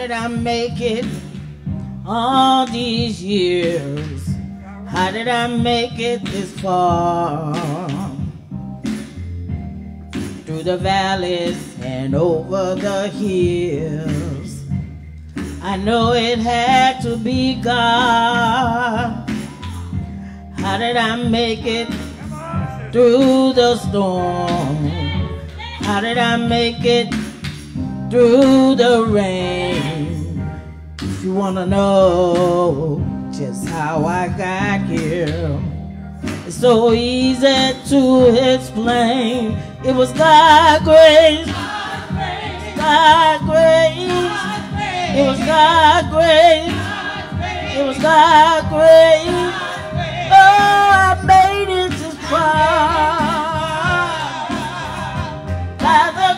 did I make it all these years? How did I make it this far? Through the valleys and over the hills. I know it had to be God. How did I make it through the storm? How did I make it through the rain? You wanna know just how I got here, it's so easy to explain. It was God grace, God grace. It was God grace. It was God grace. Oh, I made it this far by the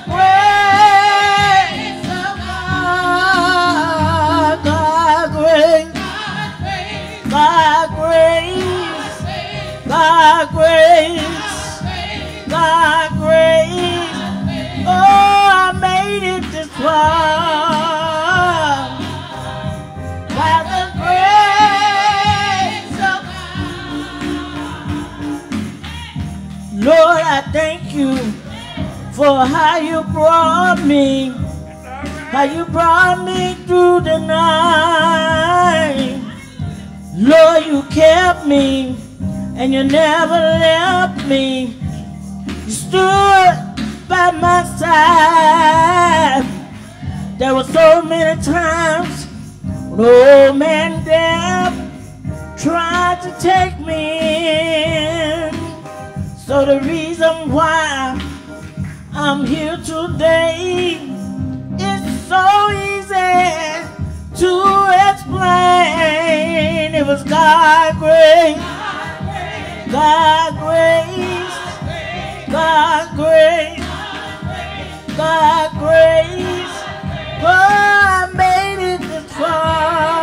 how you brought me, how you brought me through the night. Lord, you kept me and you never left me. You stood by my side. There were so many times when old man death tried to take me in. So the reason why I'm here today is so easy to explain. It was God grace, God grace, God grace, God grace. Oh, I made it this far.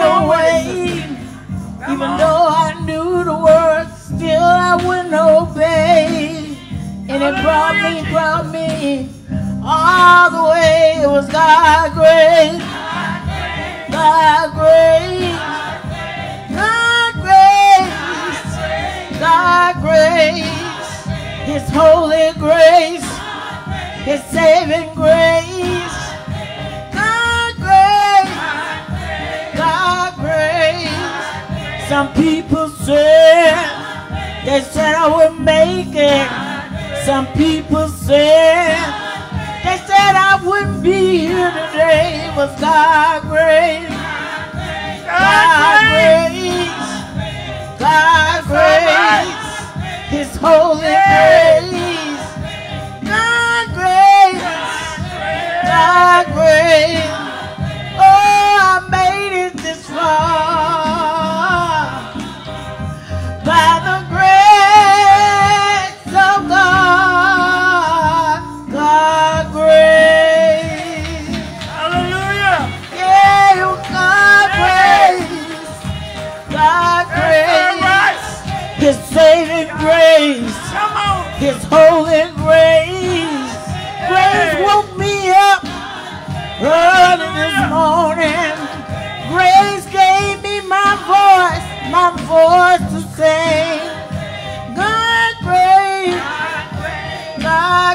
Away. Even though I knew the word, still I wouldn't obey. And it brought me, brought me all the way. It was God grace. God grace. God grace. God grace. His holy grace. His saving grace. Some people said, they said I would make it. Some people said, they said I wouldn't be here today. It was God grace. God grace. God grace. His holy grace. God grace. God grace.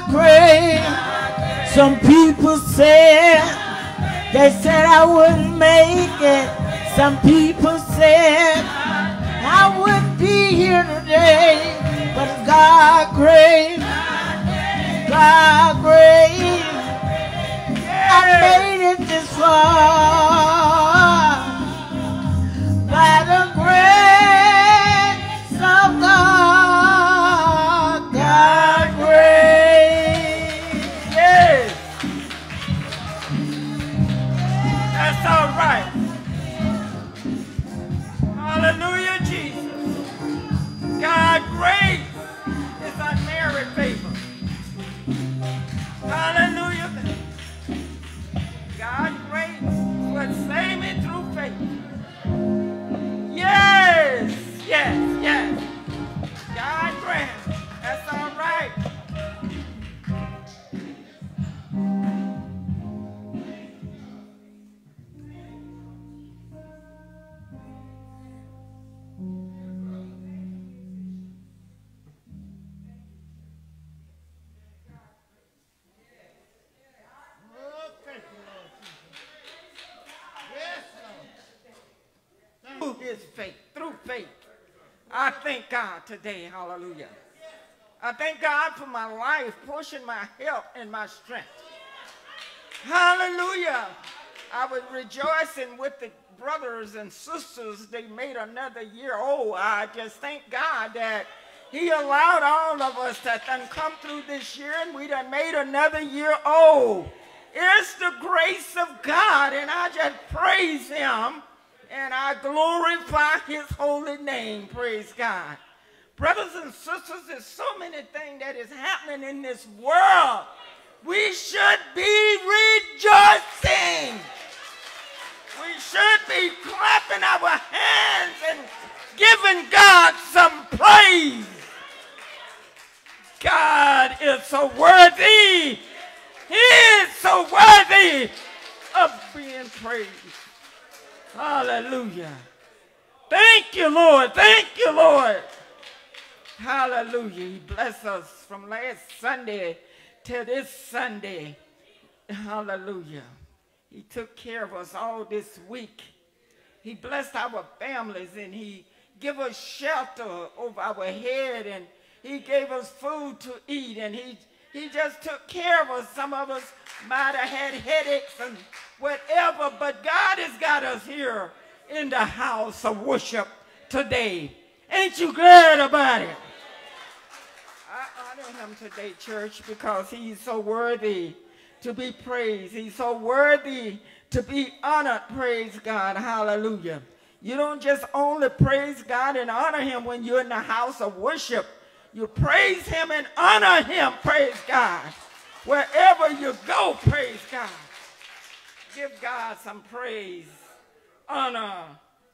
Grace. Some people said, they said I wouldn't make it. Some people said I wouldn't be here today. But God grace, God grace. I made it this far Today, hallelujah. I thank God for my life, pushing my health and my strength. Hallelujah. I was rejoicing with the brothers and sisters. They made another year old. I just thank God that he allowed all of us to come through this year and we done made another year old. It's the grace of God and I just praise him and I glorify his holy name. Praise God. Brothers and sisters, there's so many things that is happening in this world. We should be rejoicing. We should be clapping our hands and giving God some praise. God is so worthy. He is so worthy of being praised. Hallelujah. Thank you, Lord. Thank you, Lord. Hallelujah. He blessed us from last Sunday to this Sunday. Hallelujah. He took care of us all this week. He blessed our families and he gave us shelter over our head and he gave us food to eat and he, he just took care of us. Some of us might have had headaches and whatever, but God has got us here in the house of worship today. Ain't you glad about it? I honor him today, church, because he's so worthy to be praised. He's so worthy to be honored. Praise God. Hallelujah. You don't just only praise God and honor him when you're in the house of worship. You praise him and honor him. Praise God. Wherever you go, praise God. Give God some praise, honor,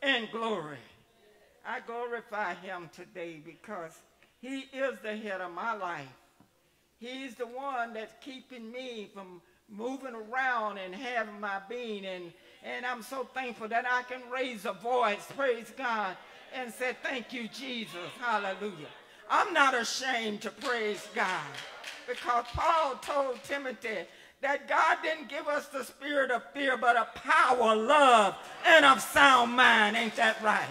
and glory. I glorify him today because he is the head of my life. He's the one that's keeping me from moving around and having my being. And, and I'm so thankful that I can raise a voice, praise God, and say, Thank you, Jesus. Hallelujah. I'm not ashamed to praise God because Paul told Timothy that God didn't give us the spirit of fear, but of power, love, and of sound mind. Ain't that right?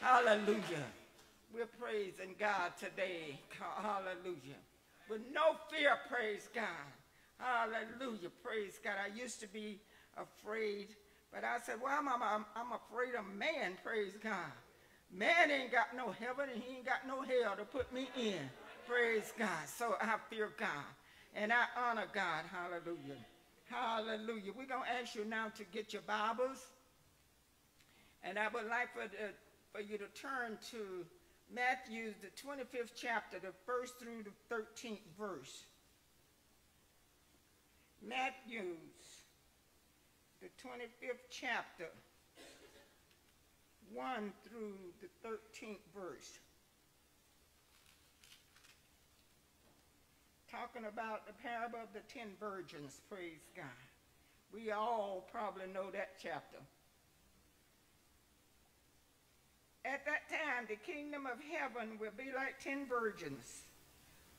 Hallelujah. We're praising God today. Hallelujah. With no fear, praise God. Hallelujah. Praise God. I used to be afraid, but I said, well, I'm, I'm, I'm afraid of man, praise God. Man ain't got no heaven and he ain't got no hell to put me in. Praise God. So I fear God and I honor God. Hallelujah. Hallelujah. We're going to ask you now to get your Bibles. And I would like for, the, for you to turn to Matthew, the 25th chapter, the first through the 13th verse. Matthew's, the 25th chapter, 1 through the 13th verse. Talking about the parable of the ten virgins, praise God. We all probably know that chapter. At that time, the kingdom of heaven will be like ten virgins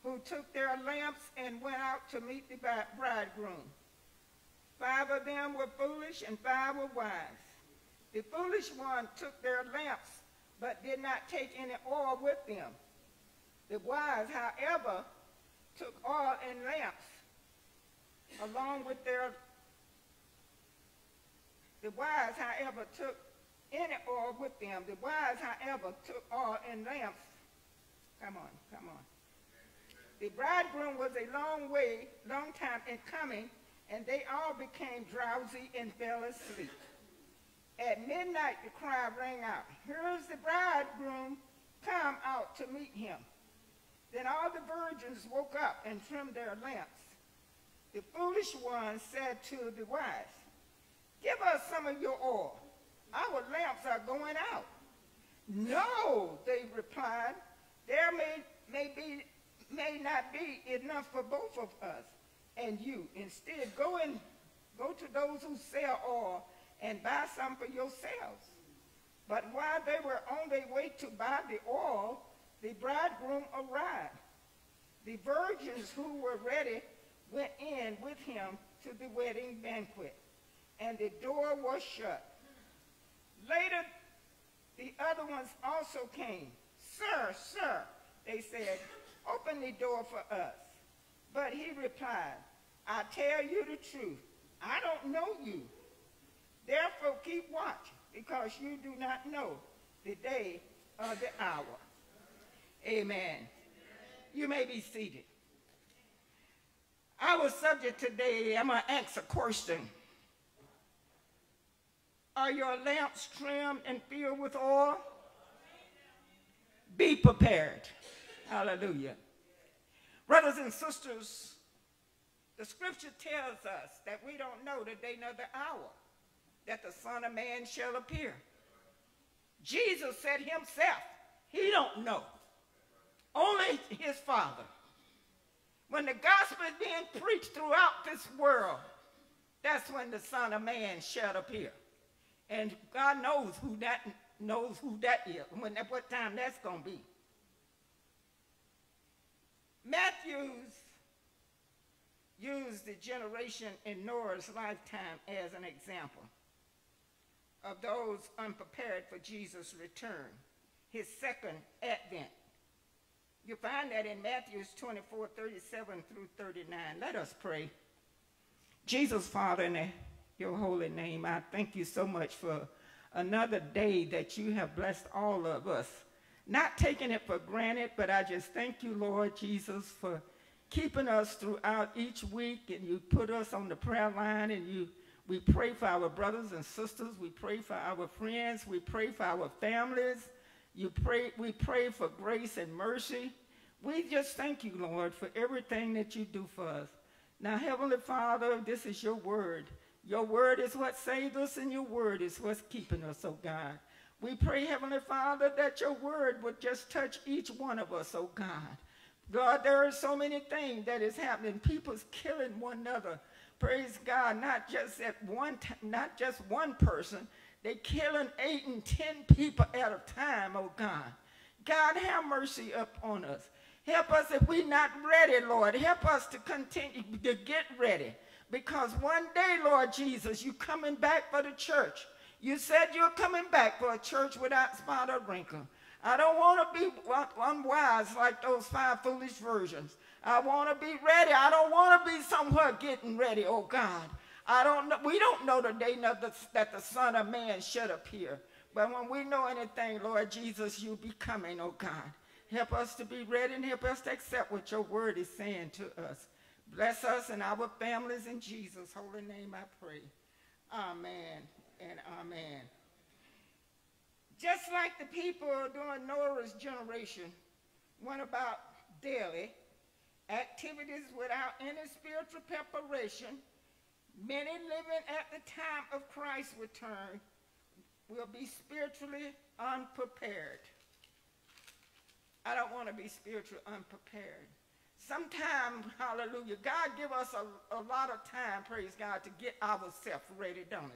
who took their lamps and went out to meet the bridegroom. Five of them were foolish and five were wise. The foolish one took their lamps but did not take any oil with them. The wise, however, took oil and lamps along with their The wise, however, took any oil with them. The wise, however, took oil in lamps. Come on, come on. The bridegroom was a long way, long time in coming, and they all became drowsy and fell asleep. At midnight, the cry rang out, Here's the bridegroom, come out to meet him. Then all the virgins woke up and trimmed their lamps. The foolish ones said to the wise, Give us some of your oil. Our lamps are going out. No, they replied, there may, may, be, may not be enough for both of us and you. Instead, go and go to those who sell oil and buy some for yourselves. But while they were on their way to buy the oil, the bridegroom arrived. The virgins who were ready went in with him to the wedding banquet, and the door was shut. Later, the other ones also came. Sir, sir, they said, open the door for us. But he replied, I tell you the truth. I don't know you. Therefore keep watch, because you do not know the day or the hour. Amen. You may be seated. Our subject today, I'm going to ask a question. Are your lamps trimmed and filled with oil? Be prepared. Hallelujah. Brothers and sisters, the scripture tells us that we don't know the day nor the hour that the Son of Man shall appear. Jesus said himself, he don't know. Only his Father. When the gospel is being preached throughout this world, that's when the Son of Man shall appear. And God knows who that knows who that is, when at what time that's going to be. Matthews used the generation in Noah's lifetime as an example of those unprepared for Jesus' return, his second advent. You find that in Matthew 24, 37 through 39. Let us pray. Jesus, Father, in your holy name, I thank you so much for another day that you have blessed all of us. Not taking it for granted, but I just thank you, Lord Jesus, for keeping us throughout each week and you put us on the prayer line and you we pray for our brothers and sisters. We pray for our friends. We pray for our families. You pray, we pray for grace and mercy. We just thank you, Lord, for everything that you do for us. Now, Heavenly Father, this is your word. Your word is what saved us, and your word is what's keeping us, oh God. We pray, Heavenly Father, that your word would just touch each one of us, oh God. God, there are so many things that is happening. People's killing one another. Praise God, not just at one time, not just one person. They killing eight and ten people at a time, oh God. God, have mercy upon us. Help us if we're not ready, Lord. Help us to continue to get ready. Because one day, Lord Jesus, you're coming back for the church. You said you're coming back for a church without spot or wrinkle. I don't want to be unwise like those five foolish virgins. I want to be ready. I don't want to be somewhere getting ready, oh God. I don't know, we don't know the day that the Son of Man should appear. But when we know anything, Lord Jesus, you'll be coming, oh God. Help us to be ready and help us to accept what your word is saying to us. Bless us and our families in Jesus' holy name I pray. Amen and amen. Just like the people during Noah's generation went about daily activities without any spiritual preparation, many living at the time of Christ's return will be spiritually unprepared. I don't want to be spiritually unprepared. Sometimes, hallelujah, God give us a, a lot of time, praise God, to get ourselves ready, don't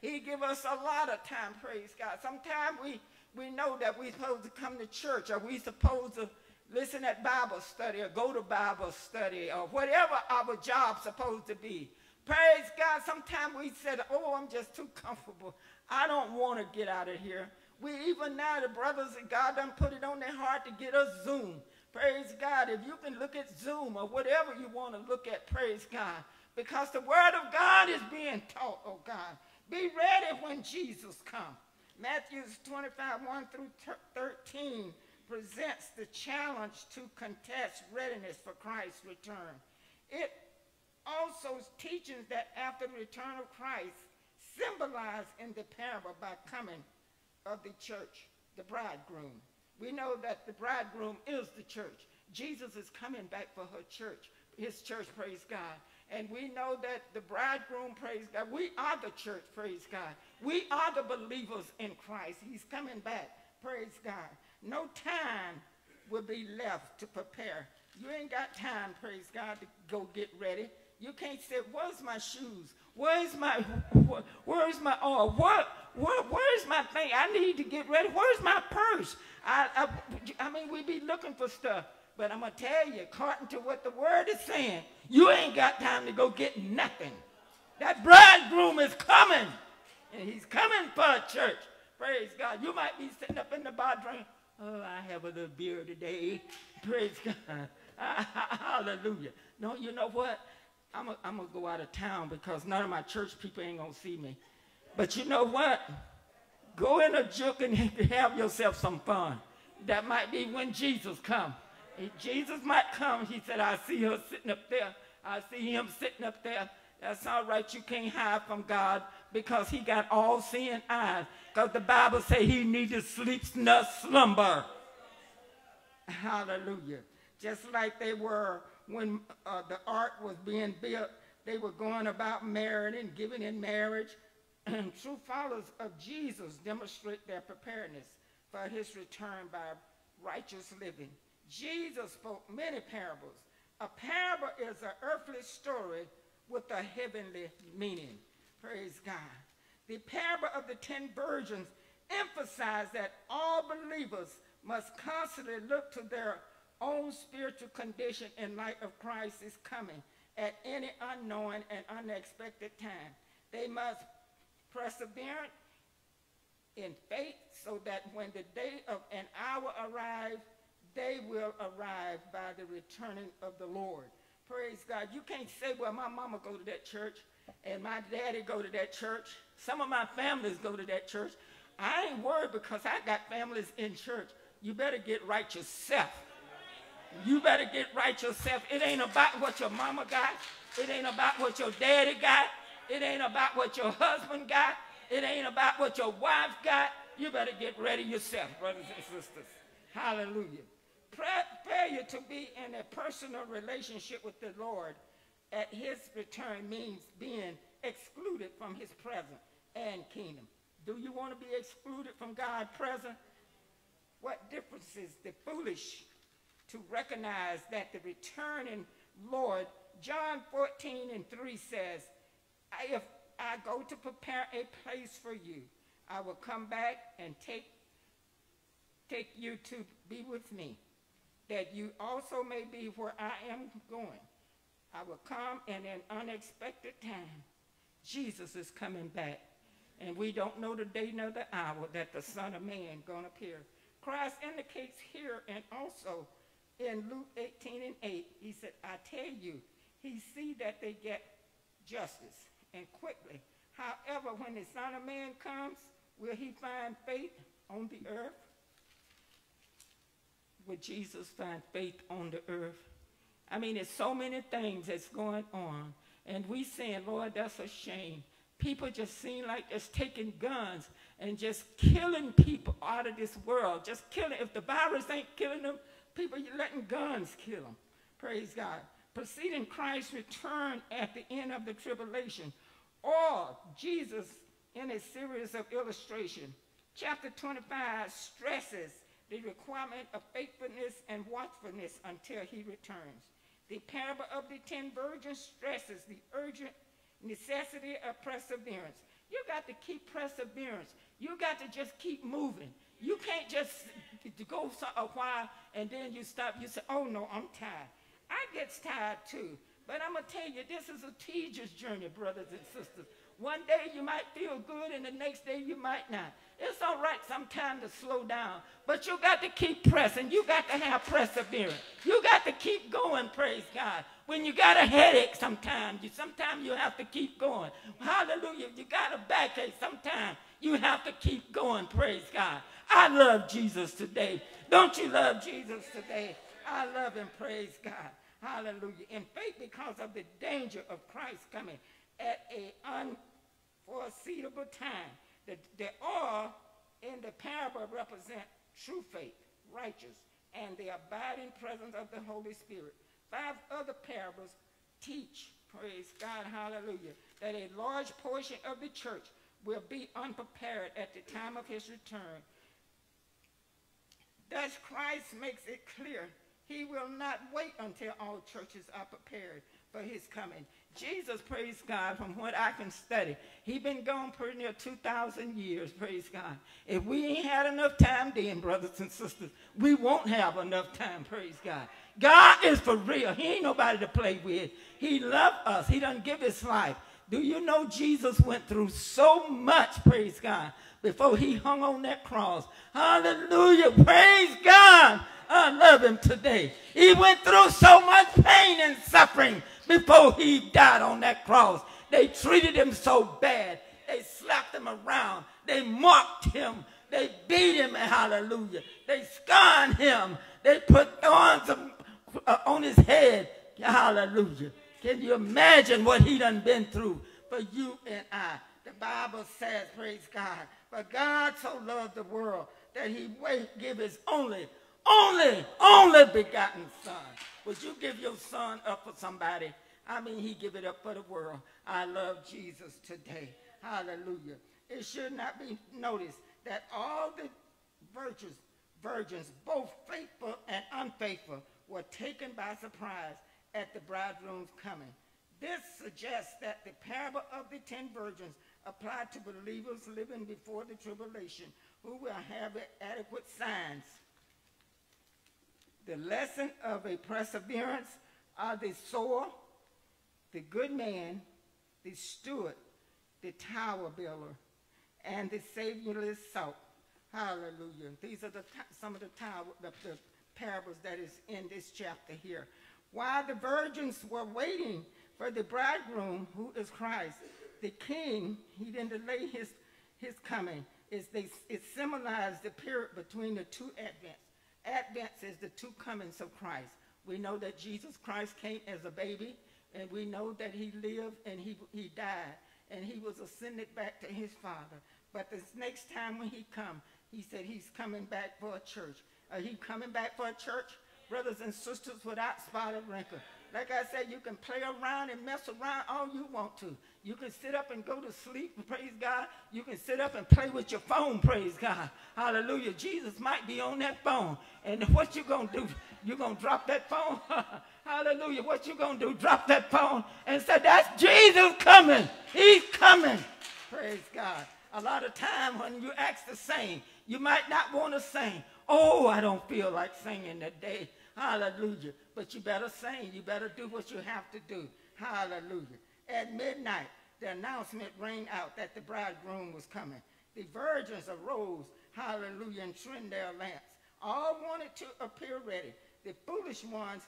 he? He give us a lot of time, praise God. Sometimes we, we know that we're supposed to come to church or we supposed to listen at Bible study or go to Bible study or whatever our job's supposed to be. Praise God. Sometimes we said, oh, I'm just too comfortable. I don't want to get out of here. We even now, the brothers and God done put it on their heart to get us Zoom. Praise God. If you can look at Zoom or whatever you want to look at, praise God. Because the word of God is being taught, oh God. Be ready when Jesus comes. Matthew 25, 1 through 13 presents the challenge to contest readiness for Christ's return. It also teaches that after the return of Christ, symbolized in the parable by coming of the church, the bridegroom. We know that the bridegroom is the church. Jesus is coming back for her church, his church, praise God. And we know that the bridegroom, praise God, we are the church, praise God. We are the believers in Christ. He's coming back, praise God. No time will be left to prepare. You ain't got time, praise God, to go get ready. You can't say, where's my shoes? Where's my, where's my, oh, what, where, where's my thing? I need to get ready. Where's my purse? I, I, I mean, we be looking for stuff. But I'm going to tell you, according to what the word is saying, you ain't got time to go get nothing. That bridegroom is coming. And he's coming for a church. Praise God. You might be sitting up in the bar drinking. Oh, I have a little beer today. Praise God. Hallelujah. No, you know what? I'm going to go out of town because none of my church people ain't going to see me. But you know what? Go in a juke and have yourself some fun. That might be when Jesus comes. Jesus might come. He said, I see her sitting up there. I see him sitting up there. That's all right. You can't hide from God because he got all seeing eyes. Because the Bible say he neither sleeps nor slumber. Hallelujah. Just like they were when uh, the ark was being built, they were going about marrying and giving in marriage. True followers of Jesus demonstrate their preparedness for his return by righteous living. Jesus spoke many parables. A parable is an earthly story with a heavenly meaning. Praise God. The parable of the ten virgins emphasized that all believers must constantly look to their own spiritual condition in light of Christ's coming at any unknown and unexpected time. They must persevere in faith so that when the day of an hour arrives, they will arrive by the returning of the Lord. Praise God. You can't say, well, my mama go to that church and my daddy go to that church. Some of my families go to that church. I ain't worried because I got families in church. You better get right yourself. You better get right yourself. It ain't about what your mama got. It ain't about what your daddy got. It ain't about what your husband got. It ain't about what your wife got. You better get ready yourself, brothers and sisters. Hallelujah. Failure to be in a personal relationship with the Lord at his return means being excluded from his presence and kingdom. Do you want to be excluded from God's presence? What difference is the foolish to recognize that the returning Lord, John 14 and 3 says, if I go to prepare a place for you, I will come back and take, take you to be with me, that you also may be where I am going. I will come in an unexpected time. Jesus is coming back. And we don't know the day nor the hour that the Son of Man going to appear. Christ indicates here and also in Luke 18 and 8, he said, I tell you, he see that they get justice and quickly. However, when the Son of Man comes, will he find faith on the earth? Will Jesus find faith on the earth? I mean, there's so many things that's going on. And we saying, Lord, that's a shame. People just seem like just taking guns and just killing people out of this world. Just killing. If the virus ain't killing them, people you letting guns kill them. Praise God. Preceding Christ's return at the end of the tribulation. Or Jesus in a series of illustration. Chapter 25 stresses the requirement of faithfulness and watchfulness until he returns. The parable of the ten virgins stresses the urgent necessity of perseverance. You got to keep perseverance. You got to just keep moving. You can't just go a while and then you stop. You say, oh no, I'm tired. I get tired too. But I'm going to tell you, this is a tedious journey, brothers and sisters. One day you might feel good and the next day you might not. It's all right sometimes to slow down, but you got to keep pressing. You got to have perseverance. You got to keep going, praise God. When you got a headache sometimes, you sometimes you have to keep going. Hallelujah. You got a backache sometimes you have to keep going, praise God. I love Jesus today. Don't you love Jesus today? I love him, praise God. Hallelujah. In faith, because of the danger of Christ coming at an unforeseeable time. The, the oil in the parable represent true faith, righteous, and the abiding presence of the Holy Spirit. Five other parables teach, praise God, hallelujah, that a large portion of the church will be unprepared at the time of his return. Thus, Christ makes it clear he will not wait until all churches are prepared for his coming. Jesus, praise God, from what I can study, he been gone pretty near 2,000 years, praise God. If we ain't had enough time then, brothers and sisters, we won't have enough time, praise God. God is for real. He ain't nobody to play with. He loved us. He doesn't give his life. Do you know Jesus went through so much, praise God, before he hung on that cross? Hallelujah, praise God. I love him today. He went through so much pain and suffering before he died on that cross. They treated him so bad. They slapped him around. They mocked him. They beat him, hallelujah. They scorned him. They put thorns uh, on his head, hallelujah. Can you imagine what he done been through for you and I? The Bible says, praise God, but God so loved the world that he give his only, only, only begotten son. Would you give your son up for somebody? I mean, he give it up for the world. I love Jesus today. Hallelujah. It should not be noticed that all the virgins, virgins, both faithful and unfaithful, were taken by surprise at the bridegroom's coming. This suggests that the parable of the ten virgins applied to believers living before the tribulation who will have adequate signs the lesson of a perseverance are the sower, the good man, the steward, the tower builder, and the saviorless salt. Hallelujah. These are the some of the, tower, the, the parables that is in this chapter here. While the virgins were waiting for the bridegroom, who is Christ, the king, he didn't delay his, his coming. It's, they, it symbolized the period between the two advents. Advent is the two comings of Christ. We know that Jesus Christ came as a baby, and we know that he lived and he, he died, and he was ascended back to his Father. But this next time when he come, he said he's coming back for a church. Are he coming back for a church? Brothers and sisters without spot or wrinkle. Like I said, you can play around and mess around all you want to. You can sit up and go to sleep, praise God. You can sit up and play with your phone, praise God. Hallelujah. Jesus might be on that phone. And what you going to do? you going to drop that phone? Hallelujah. What you going to do? Drop that phone and say, that's Jesus coming. He's coming. Praise God. A lot of time when you ask to sing, you might not want to sing. Oh, I don't feel like singing today. Hallelujah. But you better sing. You better do what you have to do. Hallelujah. At midnight, the announcement rang out that the bridegroom was coming. The virgins arose, hallelujah, and trimmed their lamps. All wanted to appear ready. The foolish ones,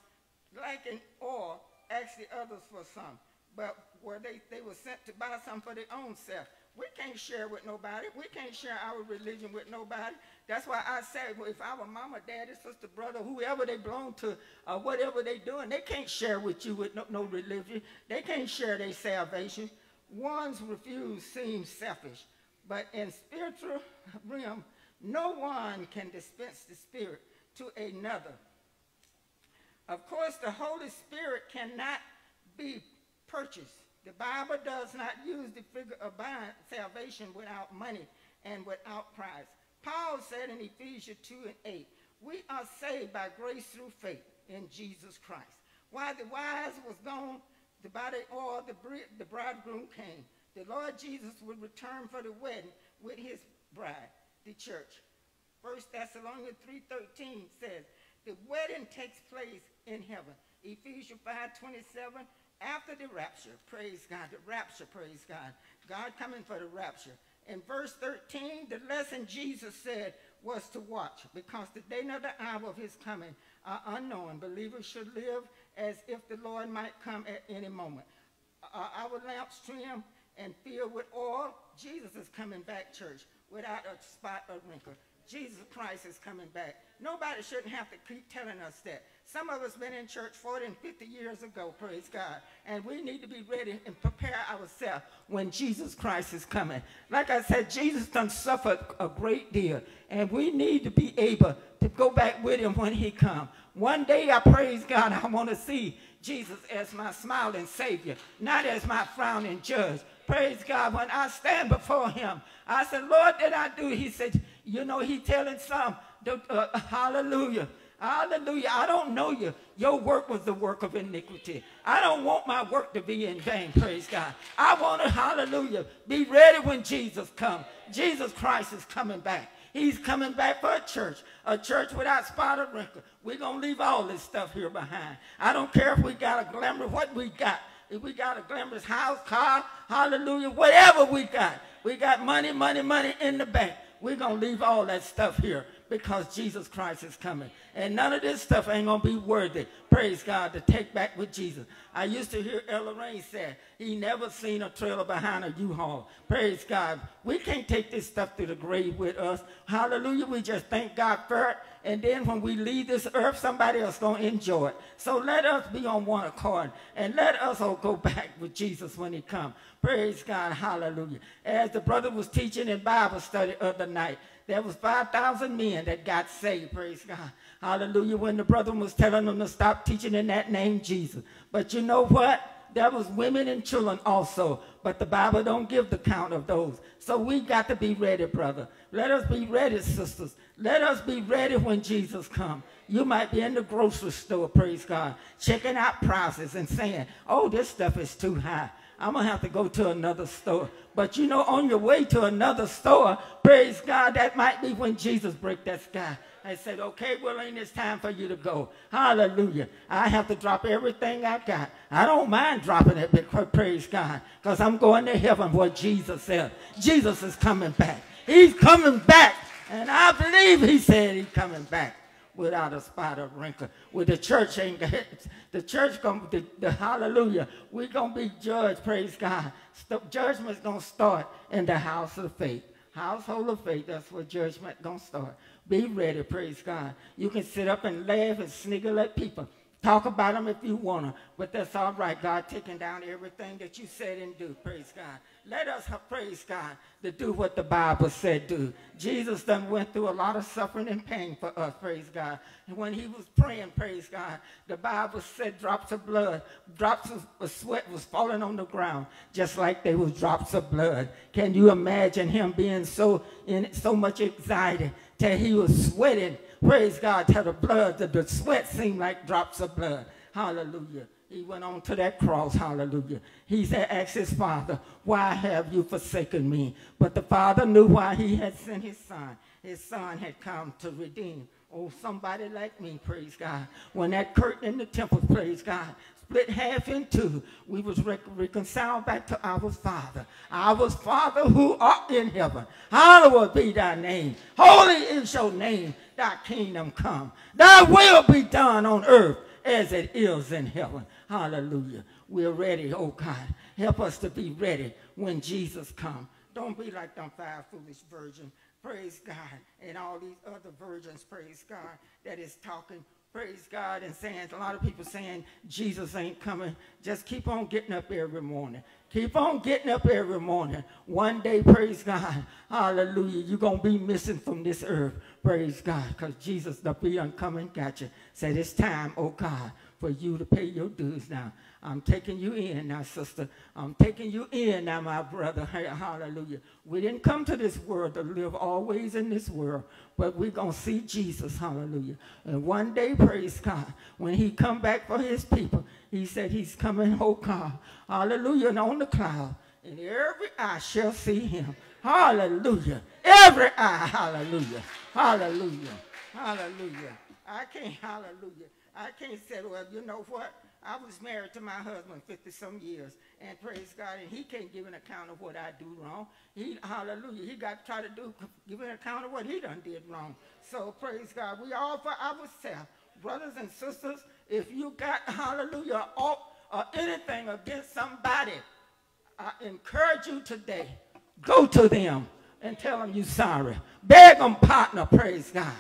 lacking oil, asked the others for some. But were they, they were sent to buy some for their own self. We can't share with nobody. We can't share our religion with nobody. That's why I say, if our mama, daddy, sister, brother, whoever they belong to, or whatever they doing, they can't share with you with no, no religion. They can't share their salvation. One's refuse seems selfish, but in spiritual realm, no one can dispense the Spirit to another. Of course, the Holy Spirit cannot be purchased. The Bible does not use the figure of buying salvation without money and without price. Paul said in Ephesians 2 and 8, we are saved by grace through faith in Jesus Christ. While the wise was gone, the body or the, the bridegroom came. The Lord Jesus would return for the wedding with his bride, the church. 1 Thessalonians 3.13 says, the wedding takes place in heaven. Ephesians 5.27, after the rapture, praise God, the rapture, praise God. God coming for the rapture. In verse 13, the lesson Jesus said was to watch because the day nor the hour of his coming are unknown. Believers should live as if the Lord might come at any moment. Our lamps trim and filled with oil. Jesus is coming back, church, without a spot or wrinkle. Jesus Christ is coming back. Nobody shouldn't have to keep telling us that. Some of us been in church 40 and 50 years ago, praise God. And we need to be ready and prepare ourselves when Jesus Christ is coming. Like I said, Jesus done suffered a great deal. And we need to be able to go back with him when he come. One day, I praise God, I want to see Jesus as my smiling Savior, not as my frowning judge. Praise God. When I stand before him, I said, Lord, did I do? He said, you know, he telling some, uh, hallelujah. Hallelujah. I don't know you. Your work was the work of iniquity. I don't want my work to be in vain, praise God. I want to, hallelujah, be ready when Jesus comes. Jesus Christ is coming back. He's coming back for a church, a church without spot or wrinkle. We're going to leave all this stuff here behind. I don't care if we got a glamour, what we got. If we got a glamorous house, car, hallelujah, whatever we got. We got money, money, money in the bank. We're going to leave all that stuff here because Jesus Christ is coming. And none of this stuff ain't going to be worthy, praise God, to take back with Jesus. I used to hear Ella Rain say, he never seen a trailer behind a U-Haul. Praise God. We can't take this stuff to the grave with us. Hallelujah. We just thank God for it. And then when we leave this earth, somebody else going to enjoy it. So let us be on one accord. And let us all go back with Jesus when he come. Praise God. Hallelujah. As the brother was teaching in Bible study other night, there was 5,000 men that got saved, praise God. Hallelujah. When the brother was telling them to stop teaching in that name, Jesus. But you know what? There was women and children also. But the Bible don't give the count of those. So we got to be ready, brother. Let us be ready, sisters. Let us be ready when Jesus comes. You might be in the grocery store, praise God, checking out prices and saying, oh, this stuff is too high. I'm going to have to go to another store. But you know, on your way to another store, praise God, that might be when Jesus break that sky. I said, okay, well, ain't it's time for you to go. Hallelujah. I have to drop everything I got. I don't mind dropping it, but praise God, because I'm going to heaven what Jesus said. Jesus is coming back. He's coming back. And I believe he said he's coming back without a spot or wrinkle. Well, the church ain't the church gonna the, the hallelujah. We're gonna be judged, praise God. St- judgment's gonna start in the house of faith. Household of faith, that's where judgment gonna start. Be ready, praise God. You can sit up and laugh and sniggle at people. Talk about them if you want to, but that's all right. God taking down everything that you said and do. Praise God. Let us praise God to do what the Bible said do. Jesus done went through a lot of suffering and pain for us. Praise God. And when he was praying, praise God, the Bible said drops of blood, drops of sweat was falling on the ground, just like they was drops of blood. Can you imagine him being so in so much anxiety that he was sweating? Praise God, till the blood, the, the sweat seemed like drops of blood. Hallelujah. He went on to that cross, hallelujah. He said, ask his father, why have you forsaken me? But the father knew why he had sent his son. His son had come to redeem. Oh, somebody like me, praise God. When that curtain in the temple, praise God, split half in two, we was rec reconciled back to our Father. Our Father who art in heaven. Hallowed be thy name. Holy is your name. Thy kingdom come. Thy will be done on earth as it is in heaven. Hallelujah. We're ready, oh God. Help us to be ready when Jesus comes. Don't be like them five foolish virgins. Praise God. And all these other virgins, praise God, that is talking praise God, and saying, a lot of people saying Jesus ain't coming. Just keep on getting up every morning. Keep on getting up every morning. One day, praise God, hallelujah, you're going to be missing from this earth. Praise God, because Jesus, the be on coming, got you. Said it's time, oh God, for you to pay your dues now. I'm taking you in now, sister. I'm taking you in now, my brother. Hallelujah. We didn't come to this world to live always in this world, but we're going to see Jesus. Hallelujah. And one day, praise God, when he come back for his people, he said he's coming, oh God. Hallelujah. And on the cloud, and every eye shall see him. Hallelujah. Every eye. Hallelujah. Hallelujah. Hallelujah. I can't, hallelujah. I can't say, well, you know what? I was married to my husband 50 some years, and praise God, and he can't give an account of what I do wrong. He, hallelujah, he got to try to do, give an account of what he done did wrong. So praise God, we all for ourselves. Brothers and sisters, if you got, hallelujah, or, or anything against somebody, I encourage you today, go to them and tell them you're sorry. Beg them, partner, praise God.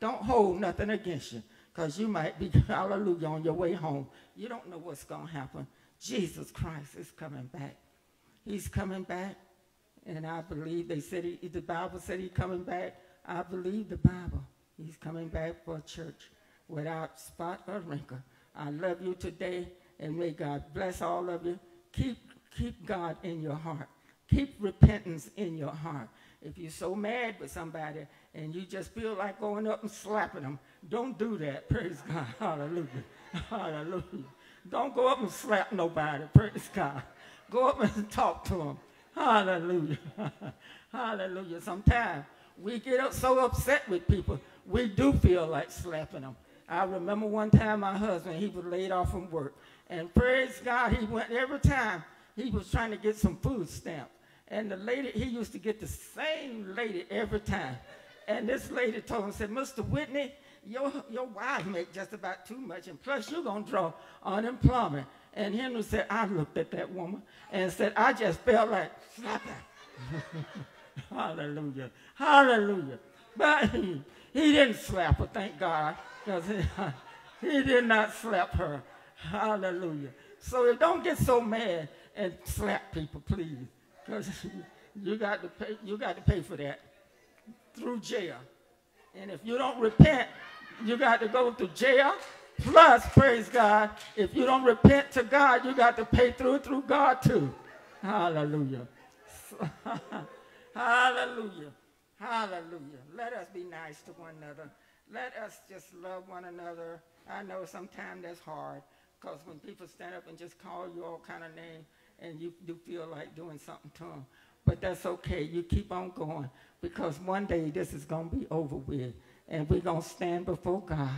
Don't hold nothing against you because you might be, hallelujah, on your way home. You don't know what's going to happen. Jesus Christ is coming back. He's coming back. And I believe they said he, the Bible said he's coming back. I believe the Bible. He's coming back for church without spot or wrinkle. I love you today, and may God bless all of you. Keep, keep God in your heart. Keep repentance in your heart. If you're so mad with somebody and you just feel like going up and slapping them, don't do that. Praise God. Hallelujah. Hallelujah. Don't go up and slap nobody. Praise God. Go up and talk to them. Hallelujah. Hallelujah. Sometimes we get up so upset with people, we do feel like slapping them. I remember one time my husband, he was laid off from work. And praise God, he went every time he was trying to get some food stamps. And the lady, he used to get the same lady every time. And this lady told him, said, Mr. Whitney, your, your wife make just about too much, and plus you're going to draw unemployment. And Henry said, I looked at that woman and said, I just felt like. Hallelujah. Hallelujah. But he, he didn't slap her, thank God, because he, he did not slap her. Hallelujah. So don't get so mad and slap people, please, because you got to pay. You got to pay for that through jail. And if you don't repent, you got to go to jail. Plus, praise God, if you don't repent to God, you got to pay through through God too. Hallelujah. Hallelujah. Hallelujah. Let us be nice to one another. Let us just love one another. I know sometimes that's hard because when people stand up and just call you all kind of names and you do feel like doing something to them. But that's okay. You keep on going because one day this is going to be over with and we're going to stand before God.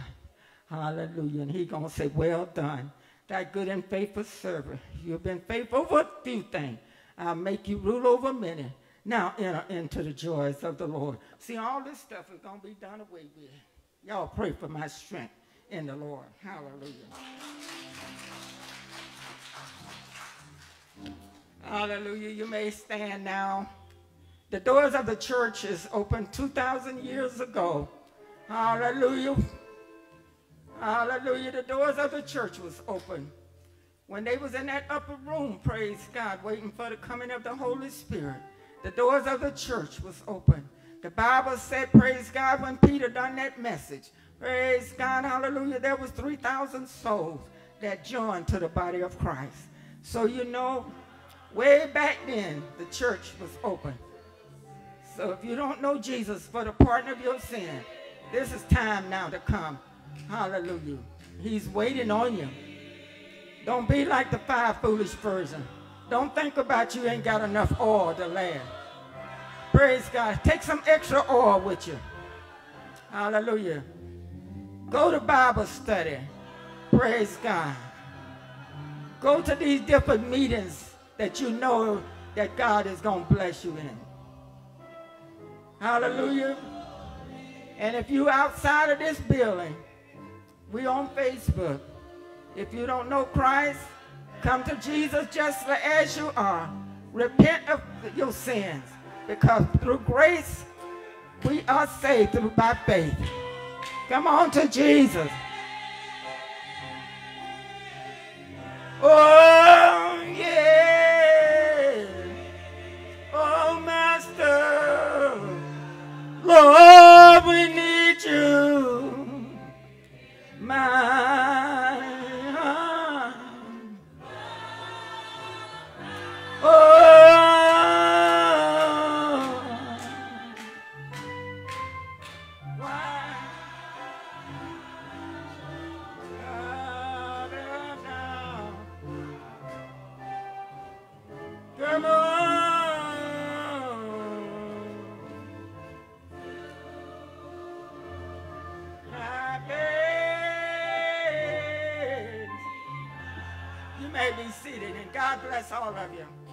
Hallelujah. And he's going to say, well done, that good and faithful servant. You've been faithful over a few things. I'll make you rule over many. Now enter into the joys of the Lord. See, all this stuff is going to be done away with. Y'all pray for my strength in the Lord. Hallelujah. Hallelujah. You may stand now. The doors of the church is open 2,000 years ago. Hallelujah. Hallelujah. The doors of the church was open. When they was in that upper room, praise God, waiting for the coming of the Holy Spirit, the doors of the church was open. The Bible said, praise God, when Peter done that message, praise God, hallelujah, there was 3,000 souls that joined to the body of Christ. So you know, way back then, the church was open. So if you don't know Jesus for the pardon of your sin, this is time now to come. Hallelujah. He's waiting on you. Don't be like the five foolish virgins. Don't think about you ain't got enough oil to last. Praise God. Take some extra oil with you. Hallelujah. Go to Bible study. Praise God. Go to these different meetings that you know that God is going to bless you in. Hallelujah. And if you outside of this building, we on Facebook. If you don't know Christ, come to Jesus just as you are. Repent of your sins because through grace we are saved through by faith. Come on to Jesus. Oh, yeah. Oh, Master. Lord, we need you. My Oh. Bless all of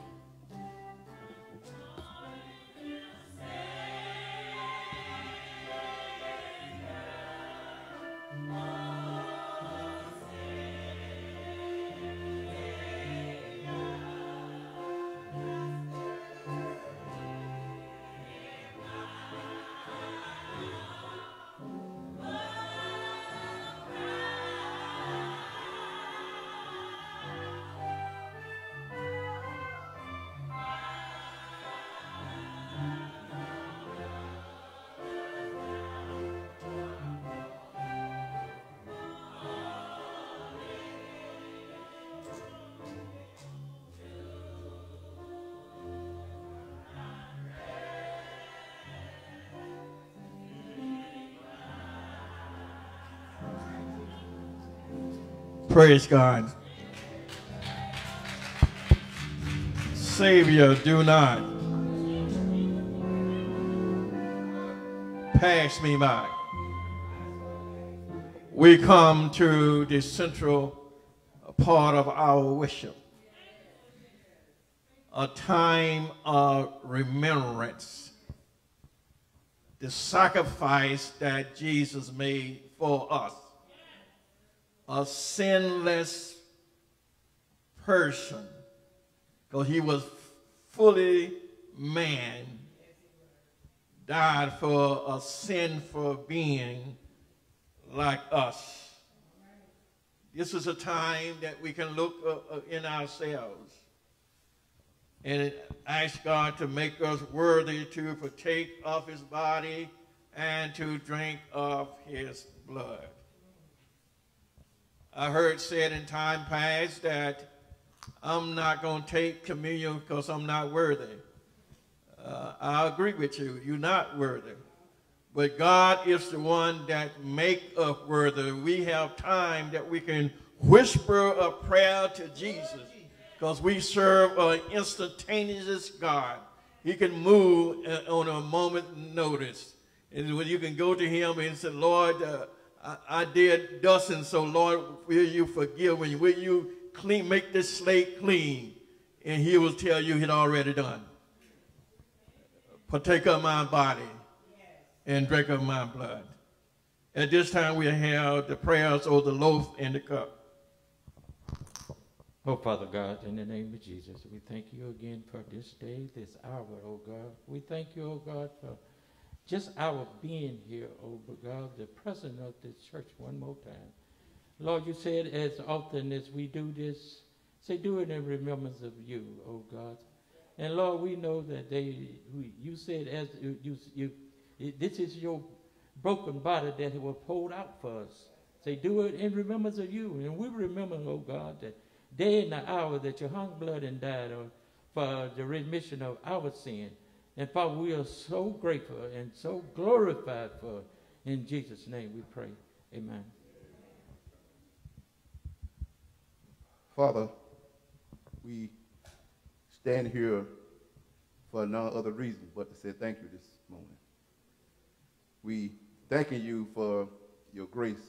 Praise God. Savior, do not pass me by. We come to the central part of our worship, a time of remembrance, the sacrifice that Jesus made for us, a sinless person because he was fully man, died for a sinful being like us. This is a time that we can look uh, uh, in ourselves and ask God to make us worthy to partake of his body and to drink of his blood. I heard said in time past that I'm not going to take communion because I'm not worthy. Uh, I agree with you. You're not worthy. But God is the one that make us worthy. We have time that we can whisper a prayer to Jesus because we serve an instantaneous God. He can move uh, on a moment notice. And when you can go to him and say, Lord, uh, I, I, did and so, Lord, will you forgive me? Will you clean, make this slate clean, and he will tell you he'd already done. Partake of my body and drink of my blood. At this time, we have the prayers of the loaf and the cup. Oh, Father God, in the name of Jesus, we thank you again for this day, this hour, oh God. We thank you, oh God, for just our being here, oh God, the presence of this church one more time. Lord, you said as often as we do this, say, do it in remembrance of you, oh God. And Lord, we know that they, you said as you, you, this is your broken body that was poured out for us. Say, do it in remembrance of you. And we remember, oh God, that day and the hour that you hung blood and died for the remission of our sin. And Father, we are so grateful and so glorified for. In Jesus' name we pray. Amen. Father, we stand here for no other reason but to say thank you this morning. We thanking you for your grace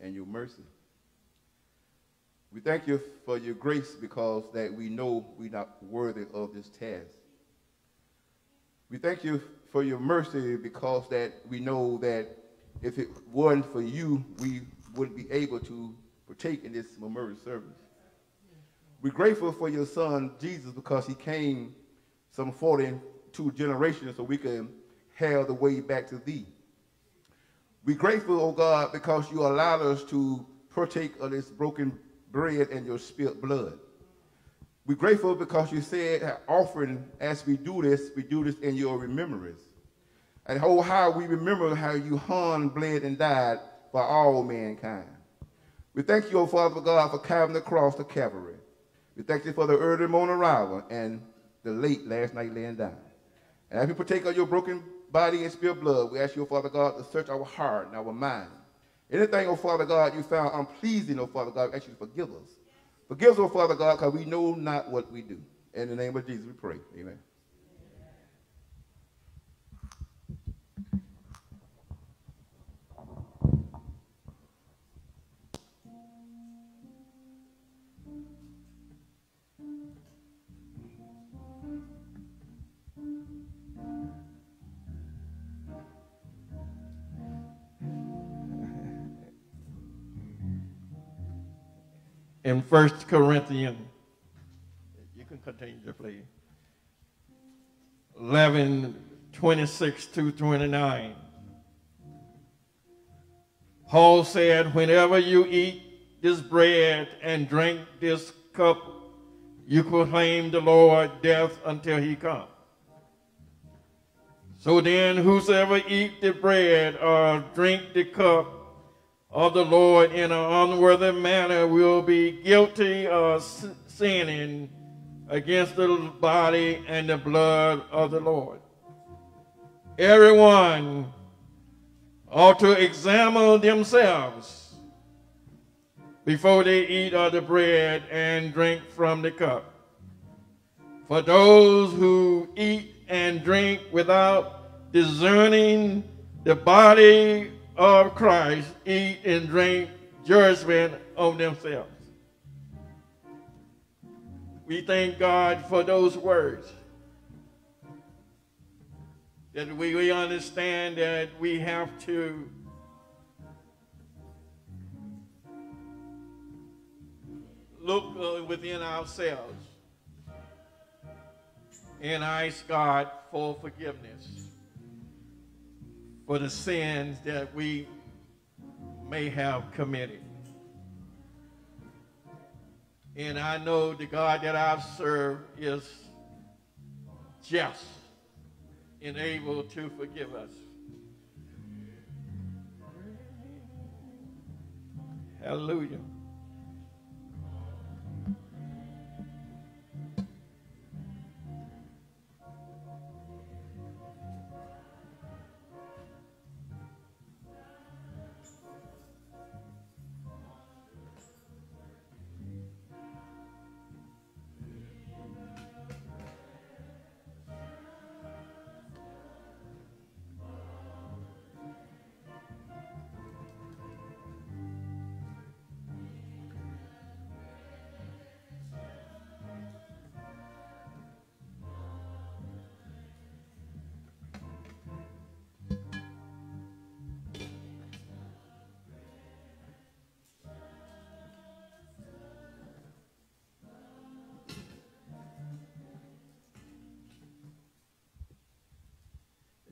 and your mercy. We thank you for your grace because that we know we're not worthy of this task. We thank you for your mercy because that we know that if it weren't for you, we wouldn't be able to partake in this memorial service. We're grateful for your son, Jesus, because he came some 42 generations so we can have the way back to thee. We're grateful, oh God, because you allowed us to partake of this broken bread and your spilled blood. We're grateful because you said offering as we do this, we do this in your remembrance. And oh, how we remember how you hung, bled, and died for all mankind. We thank you, oh Father God, for carrying the cross to Calvary. We thank you for the early morning arrival and the late last night laying down. And as we partake of your broken body and spilled blood, we ask you, O Father God, to search our heart and our mind. Anything, oh Father God, you found unpleasing, oh Father God, we ask you to forgive us. Forgive us, Father God, because we know not what we do. In the name of Jesus we pray. Amen. In First Corinthians, you can continue to play, 11, 26 to 29. Paul said, whenever you eat this bread and drink this cup, you proclaim the Lord death until he come. So then, whosoever eat the bread or drink the cup of the Lord in an unworthy manner will be guilty of sinning against the body and the blood of the Lord. Everyone ought to examine themselves before they eat of the bread and drink from the cup. For those who eat and drink without discerning the body of Christ eat and drink judgment on themselves. We thank God for those words. That we, we understand that we have to look uh, within ourselves and ask God for forgiveness for the sins that we may have committed. And I know the God that I've served is just and able to forgive us. Hallelujah.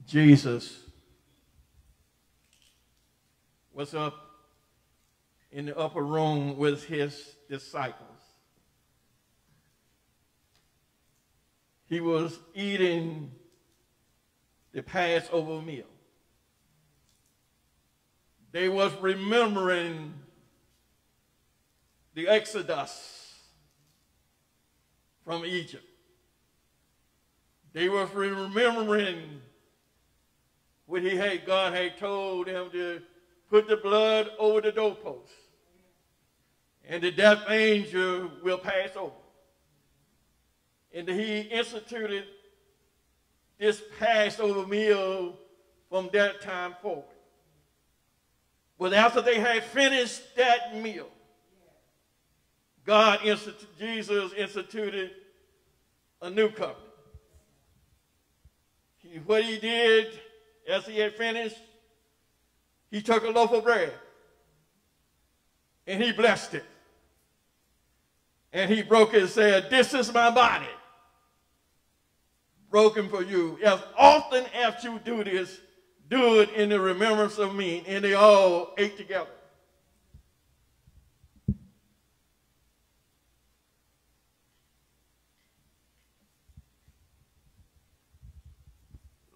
Jesus was up in the upper room with his disciples. He was eating the Passover meal. They was remembering the Exodus from Egypt. They was remembering when he had God had told him to put the blood over the doorpost, and the death angel will pass over. And he instituted this Passover meal from that time forward. But after they had finished that meal, God, Jesus instituted a new covenant. He, what he did as he had finished, he took a loaf of bread and he blessed it. And he broke it and said, This is my body, broken for you. As often as you do this, do it in the remembrance of me. And they all ate together.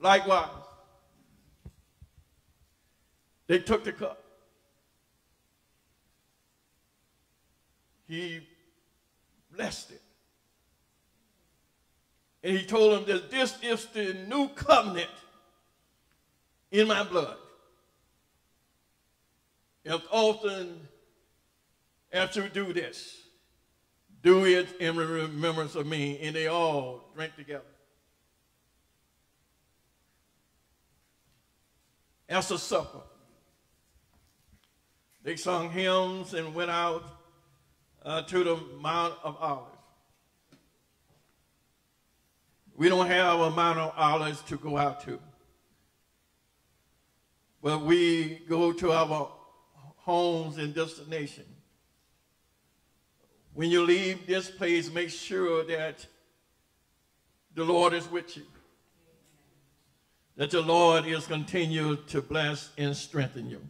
Likewise, they took the cup. He blessed it. And he told them that this is the new covenant in my blood. As often as you do this, do it in remembrance of me. And they all drank together. As a supper, they sung hymns and went out uh, to the Mount of Olives. We don't have a Mount of Olives to go out to. But we go to our homes and destination. When you leave this place, make sure that the Lord is with you. That the Lord is continued to bless and strengthen you.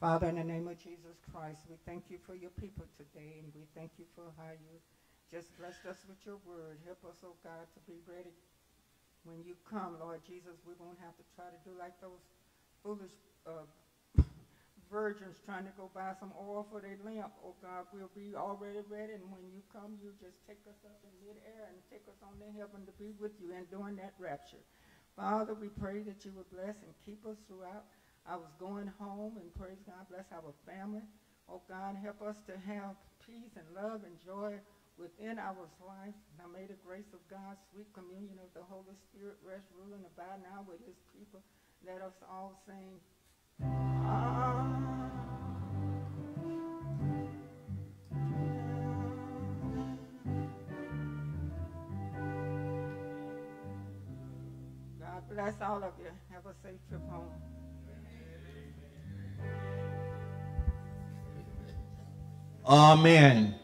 Father, in the name of Jesus Christ, we thank you for your people today, and we thank you for how you just blessed us with your word. Help us, oh God, to be ready when you come, Lord Jesus. We won't have to try to do like those foolish uh, virgins trying to go buy some oil for their lamp. Oh God, we'll be already ready, and when you come, you just take us up in midair and take us on to heaven to be with you and during that rapture. Father, we pray that you will bless and keep us throughout I was going home, and praise God, bless our family. Oh God, help us to have peace and love and joy within our life. Now may the grace of God, sweet communion of the Holy Spirit rest, rule, and abide now with his people. Let us all sing. God bless all of you. Have a safe trip home. Amen.